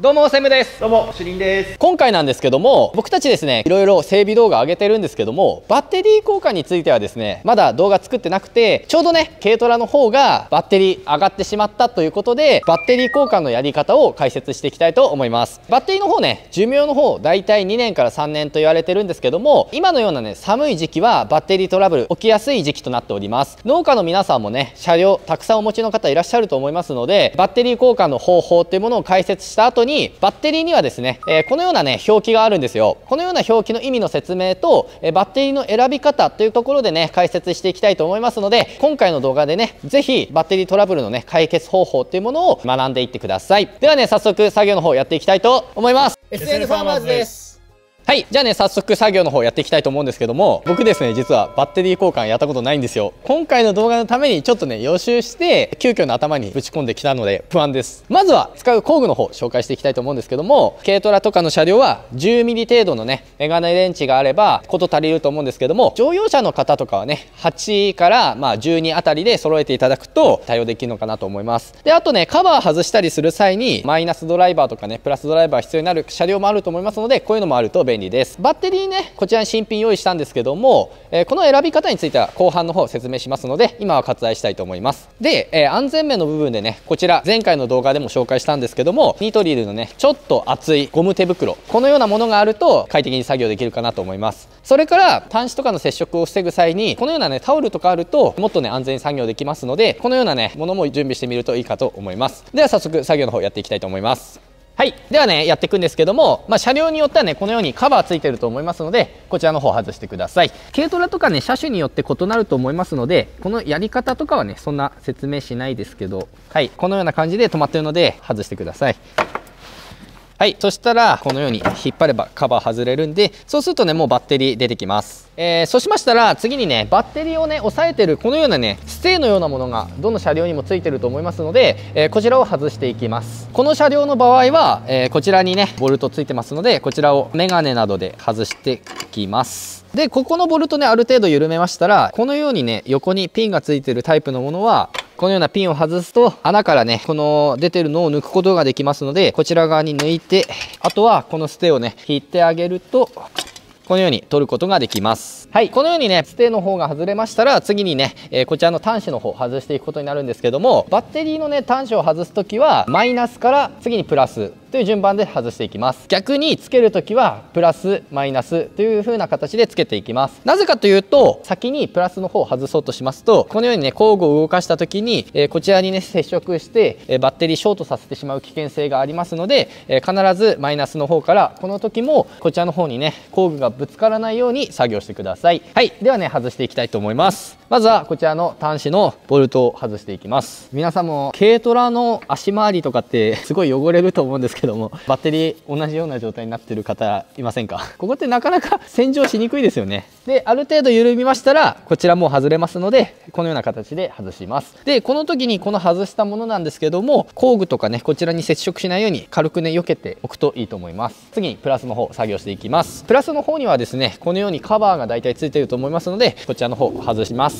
どうもセムです。どうも主任です。今回なんですけども僕たちですねいろいろ整備動画上げてるんですけどもバッテリー交換についてはですねまだ動画作ってなくてちょうどね軽トラの方がバッテリー上がってしまったということでバッテリー交換のやり方を解説していきたいと思います。バッテリーの方ね寿命の方だいたい2年から3年と言われてるんですけども今のようなね寒い時期はバッテリートラブル起きやすい時期となっております。農家の皆さんもね車両たくさんお持ちの方いらっしゃると思いますのでバッテリー交換の方法っていうものを解説した後ににバッテリーにはですね、えー、このようなね表記があるんですよ。このような表記の意味の説明と、えー、バッテリーの選び方というところでね解説していきたいと思いますので今回の動画でね是非バッテリートラブルのね解決方法っていうものを学んでいってください。ではね早速作業の方やっていきたいと思います。SN ファーマーズです。はいじゃあね早速作業の方やっていきたいと思うんですけども僕ですね実はバッテリー交換やったことないんですよ。今回の動画のためにちょっとね予習して急遽の頭にぶち込んできたので不安です。まずは使う工具の方紹介していきたいと思うんですけども軽トラとかの車両は 10mm 程度のねメガネ電池があればこと足りると思うんですけども乗用車の方とかはね8からまあ12あたりで揃えていただくと対応できるのかなと思います。であとねカバー外したりする際にマイナスドライバーとかねプラスドライバー必要になる車両もあると思いますのでこういうのもあると便利です。バッテリーねこちらに新品用意したんですけども、えー、この選び方については後半の方説明しますので今は割愛したいと思います。で、えー、安全面の部分でねこちら前回の動画でも紹介したんですけどもニトリルのねちょっと厚いゴム手袋このようなものがあると快適に作業できるかなと思います。それから端子とかの接触を防ぐ際にこのようなねタオルとかあるともっとね安全に作業できますのでこのようなねものも準備してみるといいかと思います。では早速作業の方やっていきたいと思います。はい。ではねやっていくんですけども、まあ、車両によってはねこのようにカバーついてると思いますのでこちらの方外してください。軽トラとかね車種によって異なると思いますのでこのやり方とかはねそんな説明しないですけどはい。このような感じで止まってるので外してくださいはいそしたらこのように引っ張ればカバー外れるんでそうするとねもうバッテリー出てきます。えー、そうしましたら次にねバッテリーをね押さえてるこのようなねステーのようなものがどの車両にもついてると思いますので、えー、こちらを外していきます。この車両の場合は、えー、こちらにねボルトついてますのでこちらをメガネなどで外していきます。でここのボルトねある程度緩めましたらこのようにね横にピンがついてるタイプのものはこのようなピンを外すと穴からねこの出てるのを抜くことができますのでこちら側に抜いてあとはこのステをね引いてあげるとこのように取ることができます。はい。このようにねステの方が外れましたら次にね、えー、こちらの端子の方外していくことになるんですけどもバッテリーのね端子を外す時はマイナスから次にプラスという順番で外していきます。逆につける時はプラスマイナスという風な形でつけていきます。なぜかというと先にプラスの方を外そうとしますとこのようにね工具を動かした時に、え、こちらにね接触して、え、バッテリーショートさせてしまう危険性がありますので、え、必ずマイナスの方からこの時もこちらの方にね工具がぶつからないように作業してください。はい。ではね外していきたいと思います。まずはこちらの端子のボルトを外していきます。皆さんも軽トラの足回りとかってすごい汚れると思うんですけどもバッテリー同じような状態になってる方いませんか？ここってなかなか洗浄しにくいですよね。である程度緩みましたらこちらも外れますのでこのような形で外します。でこの時にこの外したものなんですけども工具とかねこちらに接触しないように軽くね避けておくといいと思います。次にプラスの方作業していきます。プラスの方にはですねこのようにカバーが大体ついてると思いますのでこちらの方外します。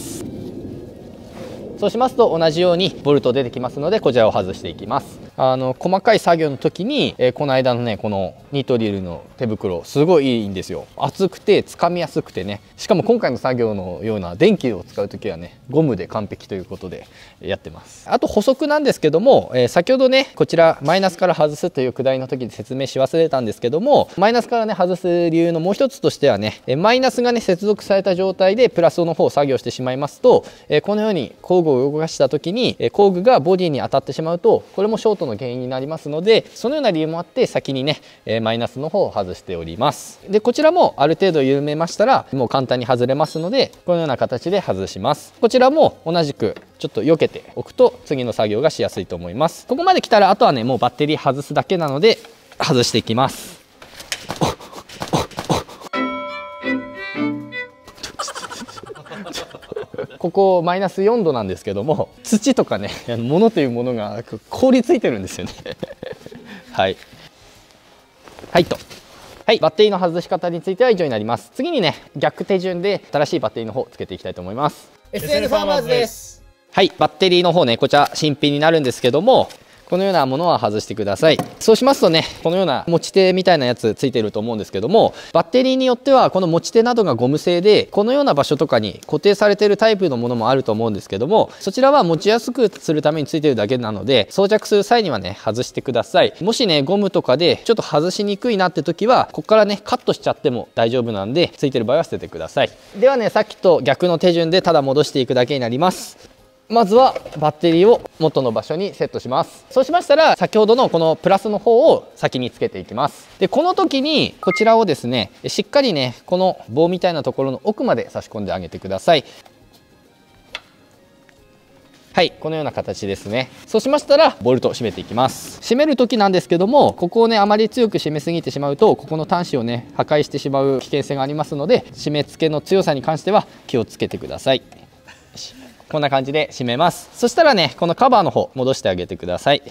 そうしますと同じようにボルト出てきますのでこちらを外していきます。あの細かい作業の時に、えー、この間のねこのニトリルの手袋すごいいいんですよ。厚くて掴みやすくてね。しかも今回の作業のような電気を使う時はねゴムで完璧ということでやってます。あと補足なんですけども、えー、先ほどねこちらマイナスから外すというくだりの時で説明し忘れたんですけどもマイナスからね外す理由のもう一つとしてはねマイナスがね接続された状態でプラスの方を作業してしまいますと、え、このように工具を動かした時に、え工具がボディに当たってしまうとこれもショートのの原因になりますのでそのような理由もあって先にね、えマイナスの方を外しております。でこちらもある程度緩めましたらもう簡単に外れますのでこのような形で外します。こちらも同じくちょっと避けておくと次の作業がしやすいと思います。ここまで来たらあとはねもうバッテリー外すだけなので外していきます。ここマイナス4度なんですけども 土とかね物というものが凍りついてるんですよね。はい。はいと。はい、バッテリーの外し方については以上になります。次にね逆手順で新しいバッテリーの方をつけていきたいと思います。SN ファーマーズです。はいバッテリーの方ねこちら新品になるんですけどもこのようなものは外してください。そうしますとねこのような持ち手みたいなやつついてると思うんですけどもバッテリーによってはこの持ち手などがゴム製でこのような場所とかに固定されてるタイプのものもあると思うんですけどもそちらは持ちやすくするためについてるだけなので装着する際にはね外してください。もしねゴムとかでちょっと外しにくいなって時はここからねカットしちゃっても大丈夫なんでついてる場合は捨ててください。ではねさっきと逆の手順でただ戻していくだけになります。まずはバッテリーを元の場所にセットします。そうしましたら先ほどのこのプラスの方を先につけていきます。でこの時にこちらをですねしっかりねこの棒みたいなところの奥まで差し込んであげてください。はいこのような形ですね。そうしましたらボルトを締めていきます。締める時なんですけどもここをねあまり強く締めすぎてしまうとここの端子をね破壊してしまう危険性がありますので締め付けの強さに関しては気をつけてください。こんな感じで締めます。そしたらねこのカバーの方戻してあげてください。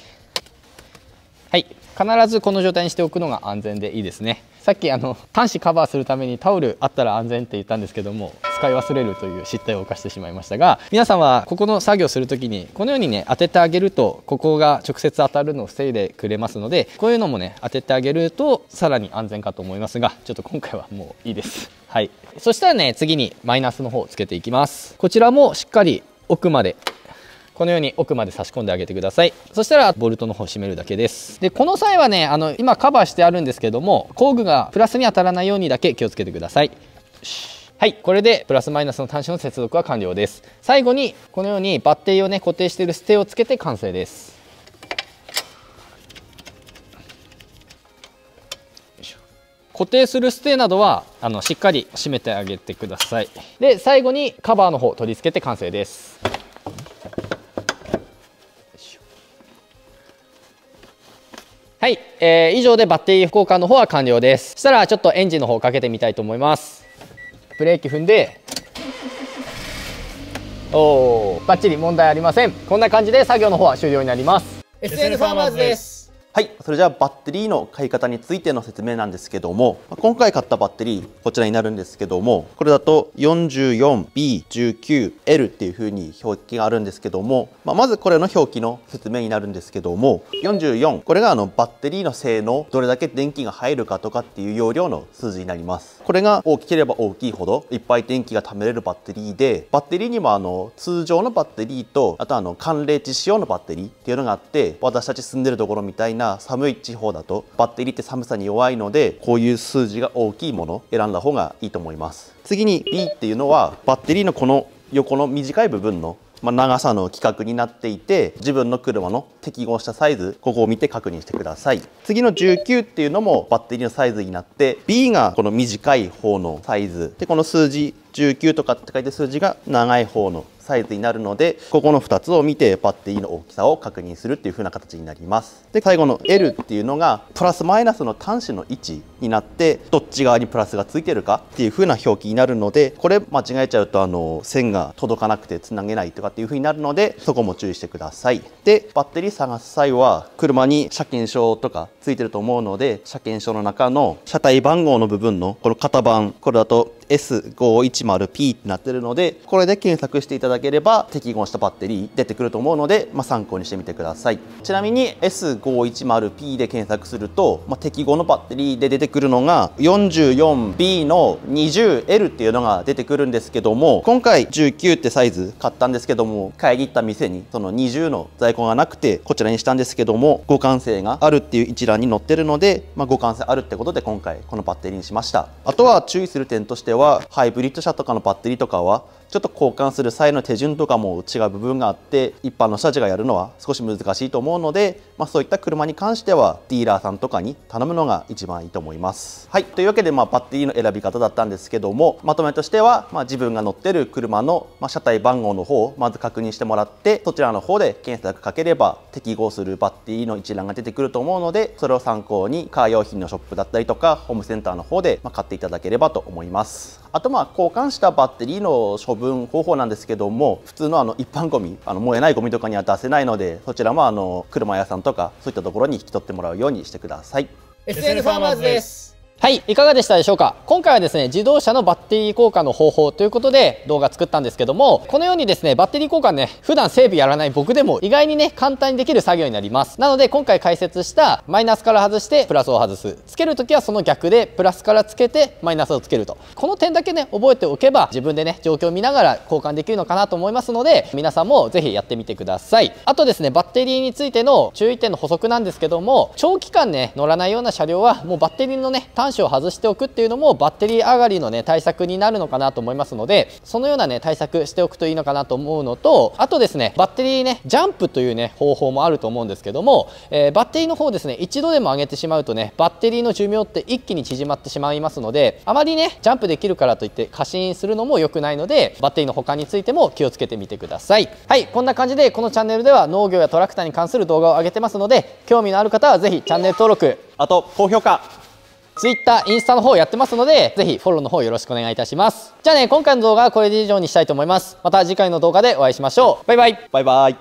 はい。必ずこの状態にしておくのが安全でいいですね。さっきあの端子カバーするためにタオルあったら安全って言ったんですけども使い忘れるという失態を犯してしまいましたが皆さんはここの作業する時にこのようにね当ててあげるとここが直接当たるのを防いでくれますのでこういうのもね当ててあげるとさらに安全かと思いますがちょっと今回はもういいです。はい。そしたらね次にマイナスの方をつけていきます。こちらもしっかり奥まで。このように奥まで差し込んであげてください。そしたらボルトの方を締めるだけです。でこの際はねあの今カバーしてあるんですけども工具がプラスに当たらないようにだけ気をつけてください。はいこれでプラスマイナスの端子の接続は完了です。最後にこのようにバッテリーをね固定しているステをつけて完成です。固定するステーなどはあのしっかり締めてあげてください。で最後にカバーの方取り付けて完成です。はい、えー、以上でバッテリー交換の方は完了です。そしたらちょっとエンジンの方をかけてみたいと思います。ブレーキ踏んでおおバッチリ問題ありません。こんな感じで作業の方は終了になります。SN ファーマーズです。はい、それじゃあバッテリーの買い方についての説明なんですけども、今回買ったバッテリー、こちらになるんですけども、これだと 44B19L っていう風に表記があるんですけども、まあ、まずこれの表記の説明になるんですけども、44、これがあのバッテリーの性能、どれだけ電気が入るかとかっていう容量の数字になります。これが大きければ大きいほど、いっぱい電気が貯めれるバッテリーで、バッテリーにもあの通常のバッテリーと、あとあの寒冷地仕様のバッテリーっていうのがあって、私たち住んでるところみたいなな寒い地方だとバッテリーって寒さに弱いのでこういう数字が大きいものを選んだ方がいいと思います。次に B っていうのはバッテリーのこの横の短い部分のま長さの規格になっていて自分の車の適合したサイズここを見て確認してください。次の19っていうのもバッテリーのサイズになって B がこの短い方のサイズ。でこの数字19とかって書いて数字が長い方のサイズになるのでここの2つを見てバッテリーの大きさを確認するっていう風な形になります。で最後の L っていうのがプラスマイナスの端子の位置になってどっち側にプラスがついてるかっていう風な表記になるのでこれ間違えちゃうとあの線が届かなくてつなげないとかっていう風になるのでそこも注意してください。でバッテリー探す際は車に車検証とかついてると思うので車検証の中の車体番号の部分のこの型番これだと S510P ってなってるのでこれで検索していただければ適合したバッテリー出てくると思うので、まあ、参考にしてみてください。ちなみに S510P で検索すると、まあ、適合のバッテリーで出てくるのが 44B の 20L っていうのが出てくるんですけども今回19ってサイズ買ったんですけども買いに行った店にその20の在庫がなくてこちらにしたんですけども互換性があるっていう一覧に載ってるので、まあ、互換性あるってことで今回このバッテリーにしました。あとは注意する点としてははハイブリッド車とかのバッテリーとかはちょっと交換する際の手順とかも違う部分があって一般の人たちがやるのは少し難しいと思うので、まあ、そういった車に関してはディーラーさんとかに頼むのが一番いいと思います。はいというわけで、まあ、バッテリーの選び方だったんですけどもまとめとしては、まあ、自分が乗ってる車の、ま、車体番号の方をまず確認してもらってそちらの方で検索かければ適合するバッテリーの一覧が出てくると思うのでそれを参考にカー用品のショップだったりとかホームセンターの方で、ま買っていただければと思います。あとまあ交換したバッテリーの処分方法なんですけどもも普通のあの一般ゴミあの燃えないゴミとかには出せないのでそちらもあの車屋さんとかそういったところに引き取ってもらうようにしてください。SN ファーマーズです。はいいかがでしたでしょうか？今回はですね自動車のバッテリー交換の方法ということで動画作ったんですけどもこのようにですねバッテリー交換ね普段整備やらない僕でも意外にね簡単にできる作業になります。なので今回解説したマイナスから外してプラスを外す。つけるときはその逆でプラスからつけてマイナスをつけると。この点だけね覚えておけば自分でね状況を見ながら交換できるのかなと思いますので皆さんもぜひやってみてください。あとですねバッテリーについての注意点の補足なんですけども長期間ね乗らないような車両はもうバッテリーのね端子を外しておくっていうのもバッテリー上がりのね対策になるのかなと思いますのでそのようなね対策しておくといいのかなと思うのとあとですねバッテリーねジャンプというね方法もあると思うんですけども、えー、バッテリーの方ですね一度でも上げてしまうとねバッテリーの寿命って一気に縮まってしまいますのであまりねジャンプできるからといって過信するのも良くないのでバッテリーの保管についても気をつけてみてください。はいこんな感じでこのチャンネルでは農業やトラクターに関する動画を上げてますので興味のある方はぜひチャンネル登録。あと高評価。Twitter、インスタの方やってますので、ぜひフォローの方よろしくお願いいたします。じゃあね、今回の動画はこれで以上にしたいと思います。また次回の動画でお会いしましょう。バイバイ。バイバイ。